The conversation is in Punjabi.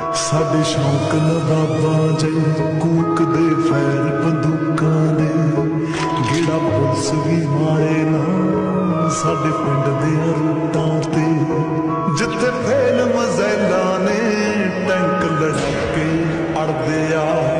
ਸਾਡੇ ਸ਼ੌਕ ਨਵਾਬਾਂ ਜੇ ਕੂਕਦੇ ਫੈਰ ਬੰਦੂਕਾਂ ਦੇ। ਜਿਹੜਾ ਪੁਲਿਸ ਵੀ ਮਾਰੇ ਨਾ, ਸਾਡੇ ਪਿੰਡ ਦੇ ਰੂਤਾਂ ਤੇ। ਜਿੱਥੇ ਫੇਲ ਮਜ਼ੈਲਾ ਨੇ, ਟੈਂਕ ਲੜ ਕੇ ਅੜਦੇ ਆ।